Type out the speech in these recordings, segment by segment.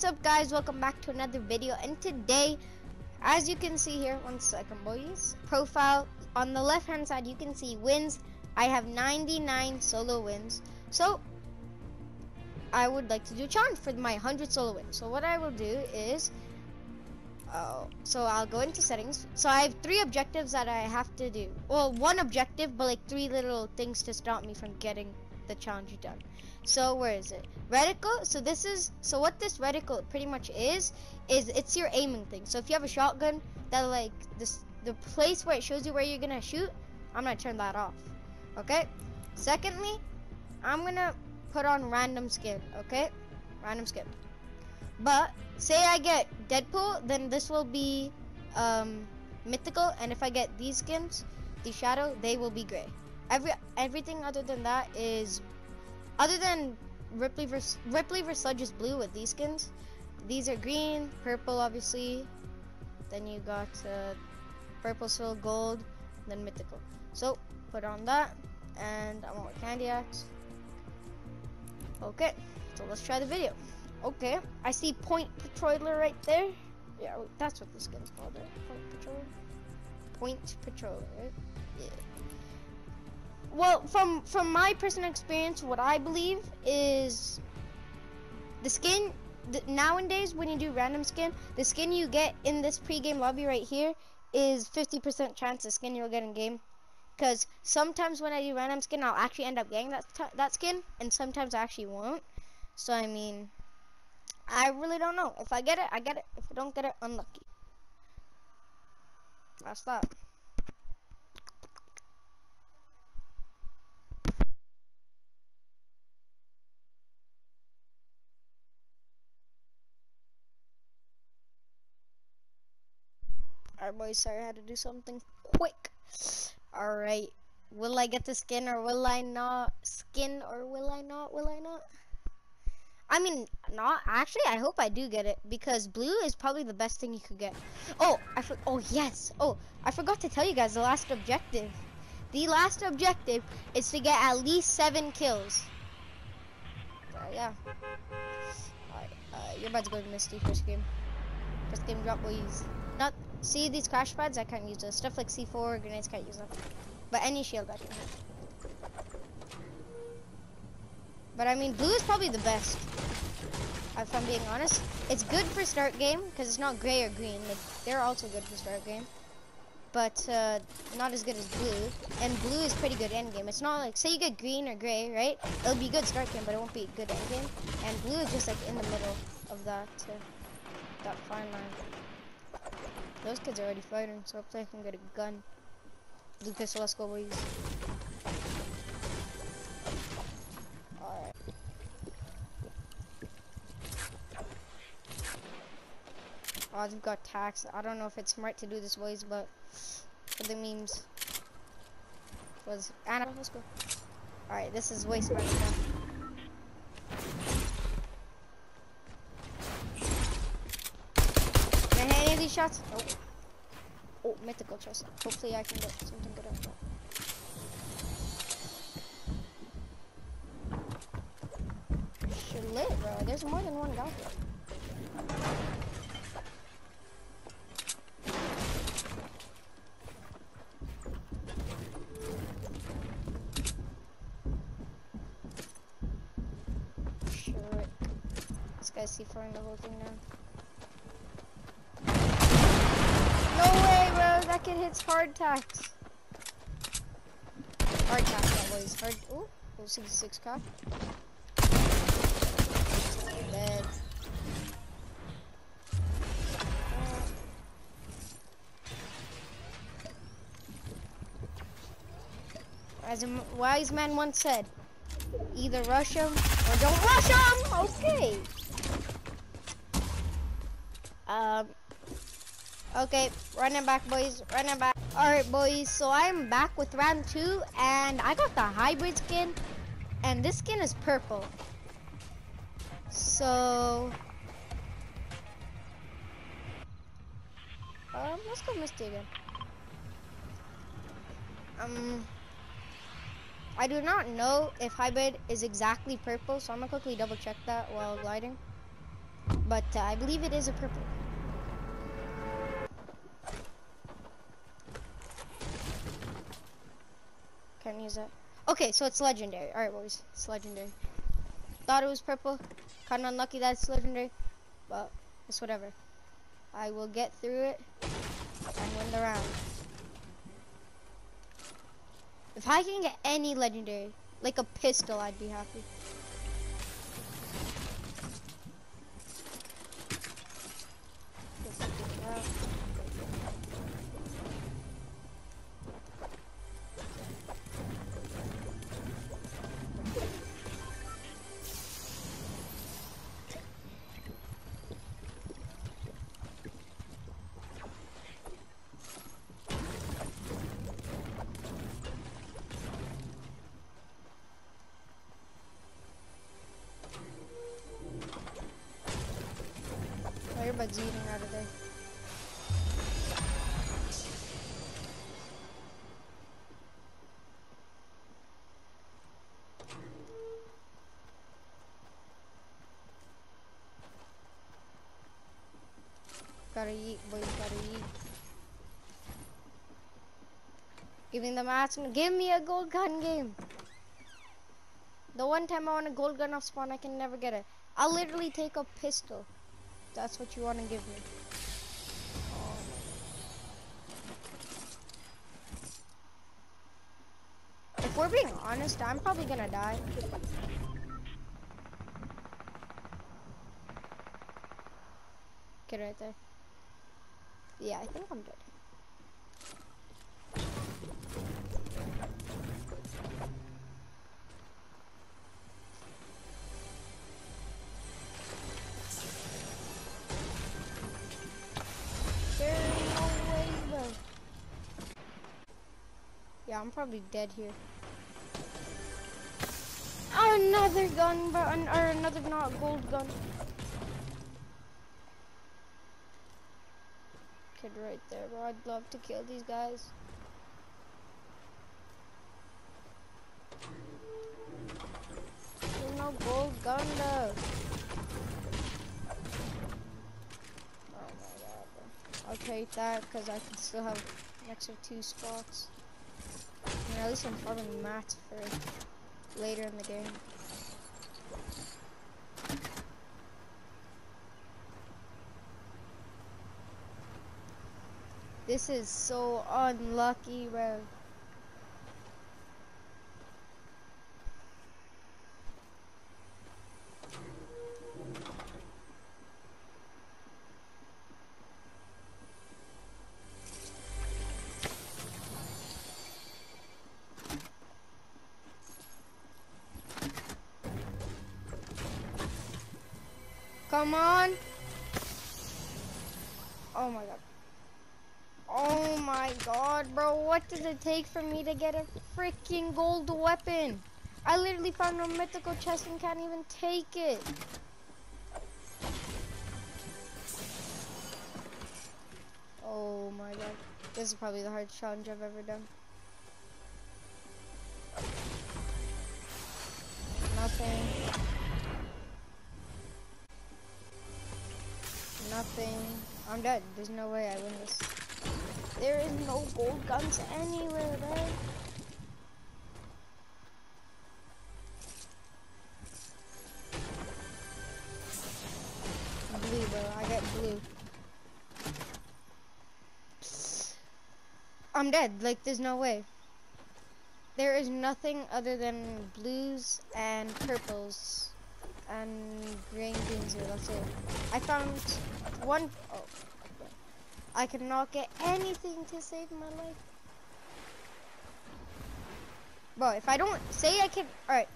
what's up guys? Welcome back to another video and today as you can see here one second boys. Profile on the left hand side you can see wins. I have 99 solo wins. So I would like to do a challenge for my 100 solo wins. So what I will do is uh, so I'll go into settings. So I have three objectives that I have to do. Well one objective but like three little things to stop me from getting the challenge done so where is it? Reticle. So this is so what this reticle pretty much is is it's your aiming thing. So if you have a shotgun, that like this the place where it shows you where you're gonna shoot, I'm gonna turn that off. Okay. Secondly, I'm gonna put on random skin. Okay, random skin. But say I get Deadpool, then this will be um, mythical, and if I get these skins, the shadow, they will be gray. Every everything other than that is other than Ripley vs. Ripley vs. Sludge is blue with these skins. These are green, purple obviously. Then you got uh, purple soul, gold, then mythical. So put on that, and I want candy axe. Okay, so let's try the video. Okay, I see Point Patroller right there. Yeah, that's what the skin's called, right? Point Patroller. Point Patroller? Yeah well, from from my personal experience, what I believe is the skin. Nowadays, when you do random skin, the skin you get in this pre-game lobby right here is 50% chance the skin you'll get in game. Because sometimes when I do random skin, I'll actually end up getting that that skin, and sometimes I actually won't. So I mean, I really don't know. If I get it, I get it. If I don't get it, unlucky. That's that. Alright boys, sorry I had to do something quick. Alright. Will I get the skin or will I not? Skin or will I not? Will I not? I mean, not actually. I hope I do get it because blue is probably the best thing you could get. Oh, I for oh yes. Oh, I forgot to tell you guys the last objective. The last objective is to get at least seven kills. Uh, yeah. Alright, uh, you're about to go to Misty first game. First game drop, boys. Not See these crash pads? I can't use those. Stuff like C4, grenades, can't use them. But any shield I can But I mean, blue is probably the best. If I'm being honest. It's good for start game, because it's not gray or green. Like, they're also good for start game. But uh, not as good as blue. And blue is pretty good end game. It's not like, say you get green or gray, right? It'll be good start game, but it won't be good end game. And blue is just like in the middle of that, uh, that fine line. Those kids are already fighting, so hopefully I can get a gun. Pistol, let's go, boys. Alright. Oh, I've got tax. I don't know if it's smart to do this, boys, but for the memes. Was Anna, let's go. Alright, this is way smarter these shots? Nope. Oh, oh, mythical chest. Hopefully I can get something good out of that. Shit lit, bro. There's more than one. Sure. This guy's C4ing the whole thing now. Kid hits hard tax. Hard tax, that was hard. Oh, 66 cock. Dead. As a wise man once said, either rush him or don't rush him. Okay. Um, Okay, running back, boys. Running back. Alright, boys. So I'm back with round two, and I got the hybrid skin, and this skin is purple. So... Um, let's go Misty again. Um... I do not know if hybrid is exactly purple, so I'm gonna quickly double check that while gliding. But uh, I believe it is a purple. Can't use that. Okay, so it's legendary. Alright, boys. It's legendary. Thought it was purple. Kinda unlucky that it's legendary. But it's whatever. I will get through it and win the round. If I can get any legendary, like a pistol, I'd be happy. Earbuds eating out of there. Gotta eat, boys, gotta eat. Giving the match, give me a gold gun game. The one time I want a gold gun off spawn, I can never get it. I'll literally take a pistol. That's what you want to give me. If we're being honest, I'm probably gonna die. Get right there. Yeah, I think I'm dead. Yeah, I'm probably dead here. Another gun, but or another not gold gun. Kid right there, bro. I'd love to kill these guys. There's no gold gun though. Oh my god, bro. I'll take that because I can still have extra two spots at least I'm farming mats for later in the game. This is so unlucky, bro. Come on. Oh my god. Oh my god, bro. What does it take for me to get a freaking gold weapon? I literally found a mythical chest and can't even take it. Oh my god. This is probably the hardest challenge I've ever done. Nothing. Nothing. I'm dead. There's no way I win this. There is no gold guns anywhere, bro. Blue, bro. I get blue. I'm dead. Like, there's no way. There is nothing other than blues and purples and green beans here. That's it. I found one. Oh, I cannot get anything to save my life. Bro, if I don't say I can, all right.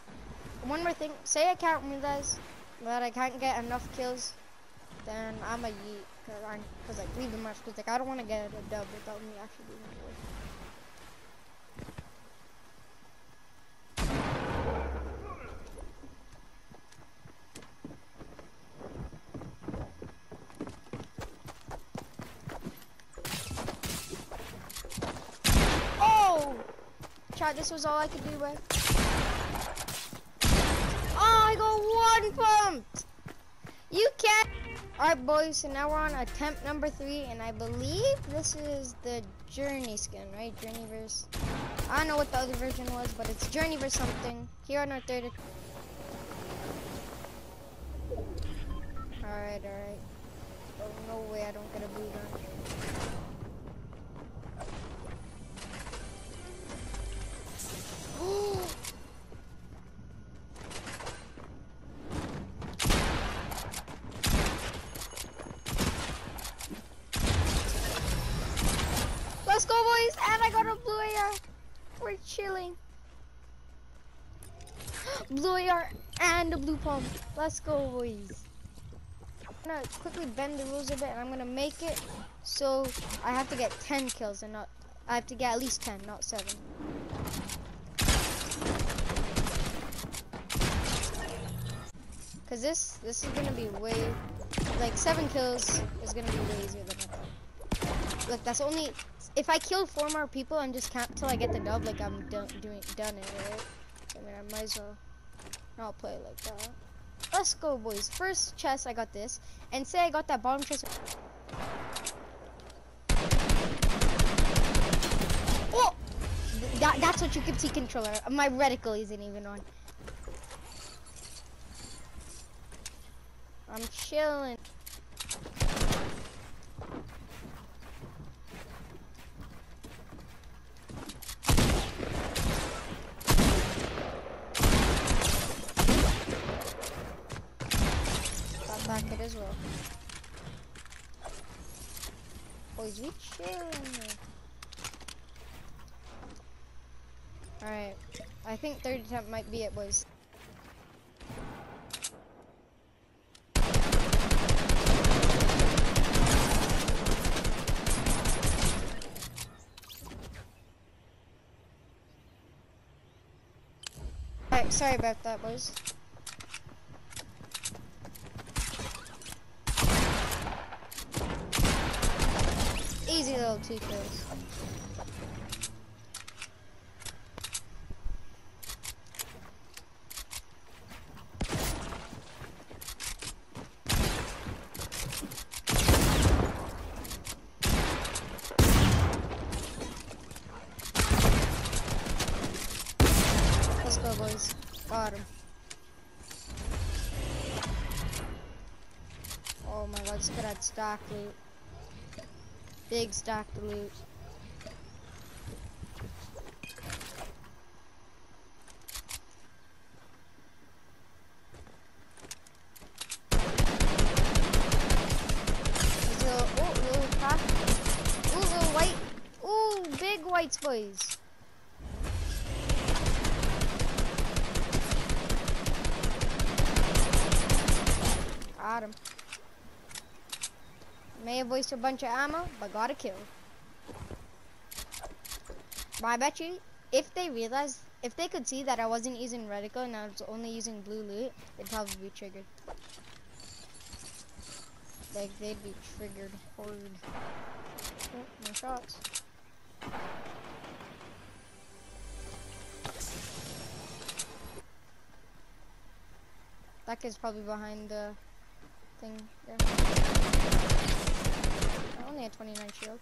One more thing. Say I can't realize that I can't get enough kills, then I'm a yeet. Cause I, cause like leave the match. Cause like I don't want to get a dub without me actually doing it. Chat, this was all I could do, bro. Oh, ah, I got one pumped! You can't... Alright boys, so now we're on attempt number three, and I believe this is the Journey skin, right? Journeyverse. I don't know what the other version was, but it's journey Journeyverse something. Here on our third. Alright, alright. Oh, no way I don't get a blue gun. Let's go, boys! And I got a blue AR. We're chilling. Blue AR and a blue pump. Let's go, boys. I'm gonna quickly bend the rules a bit, and I'm gonna make it so I have to get 10 kills and not. I have to get at least 10, not 7. Cause this this is gonna be way like seven kills is gonna be way easier than thought. Look, that's only if I kill four more people and just count till I get the dub, like I'm done doing done it, right? I mean, I might as well not play like that. Let's go, boys. First chest, I got this, and say I got that bottom chest. Oh, that that's what you can see controller. My reticle isn't even on. I'm chilling. back it as well. Oh, boys, we chilling. Alright. I think third attempt might be it, boys. Alright, sorry about that, boys. Easy little two kills. Let's go, boys. Got him. Oh my god, let's get that stock loot. Big stock loot. Oh, little. White. Ooh, big whites, boys. Got. May have wasted a bunch of ammo, but got a kill. But I bet you, if they realized, if they could see that I wasn't using reticle and I was only using blue loot, they'd probably be triggered. Like, they'd be triggered hard. Oh, no shots. That kid's probably behind the thing there. I only had 29 shield.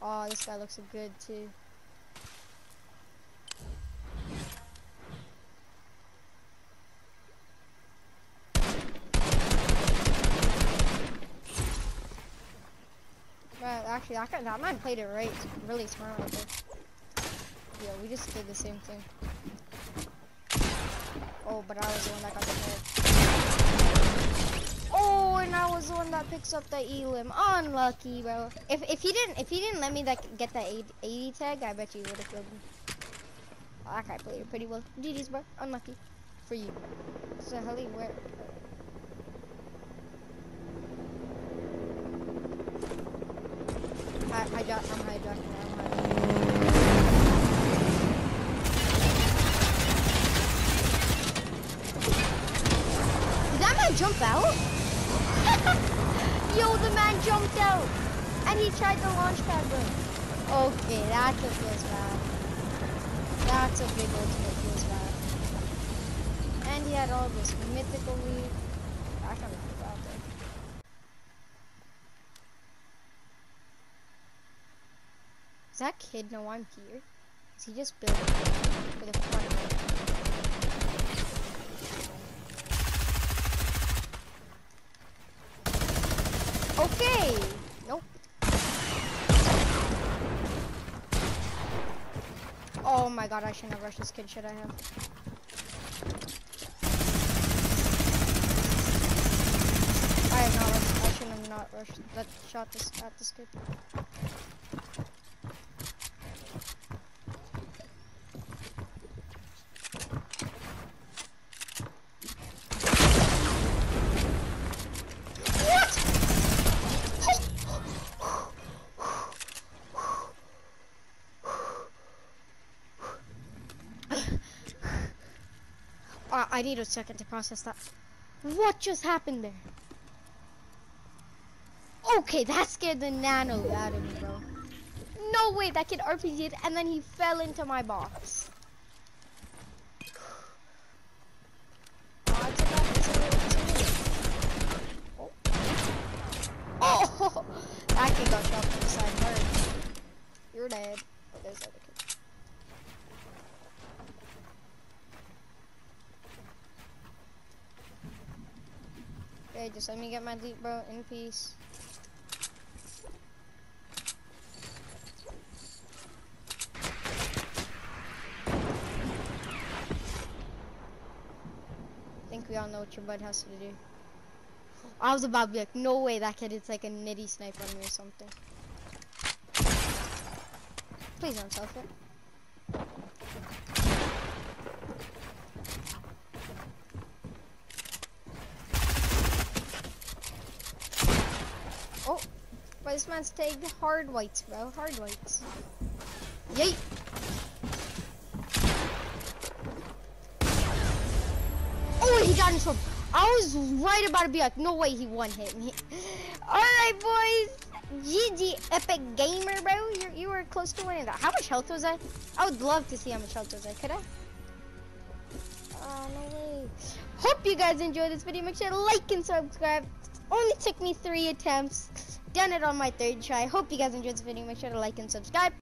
Oh, this guy looks good too. But actually, that, guy, that man played it right, really smart right there. Yeah, we just did the same thing. Oh, but I was the one that got the hit. I was the one that picks up the elim. Unlucky, bro. If if he didn't if he didn't let me that get that 80 tag, I bet you would have killed me. Oh, that guy played it pretty well. GG's, bro. Unlucky for you. So heli where? I I got I'm hijacking. I'm hijacking. Did that man jump out? Yo, the man jumped out. And he tried the launch pad bro. Okay, that took us bad. That's a big took feels bad. And he had all this mythical lead. I can't remember about that. Does that kid know I'm here? Is he just building for the front? Okay. Nope. Oh my god, I shouldn't have rushed this kid, should I have? I have not rushed, I shouldn't have not rushed that shot this at this kid. Uh, I need a second to process that. What just happened there? Okay, that scared the nano out of me, bro. No way, that kid RPG'd and then he fell into my box. Oh, that kid got shot from the side. You're dead. Oh, there's other kid. Okay, just let me get my deep bro in peace. I think we all know what your bud has to do. I was about to be like, no way that kid is like a nitty snipe on me or something. Please don't self it. Oh, but this man's hard whites, bro. Hard whites. Yay! Oh, he got in trouble. I was right about to be like, no way he one hit me. Alright, boys. GG Epic Gamer, bro. You you were close to winning that. How much health was I? I would love to see how much health was I. Could I? Oh, no way. Hope you guys enjoyed this video. Make sure to like and subscribe. Only took me three attempts. Done it on my third try. Hope you guys enjoyed this video. Make sure to like and subscribe.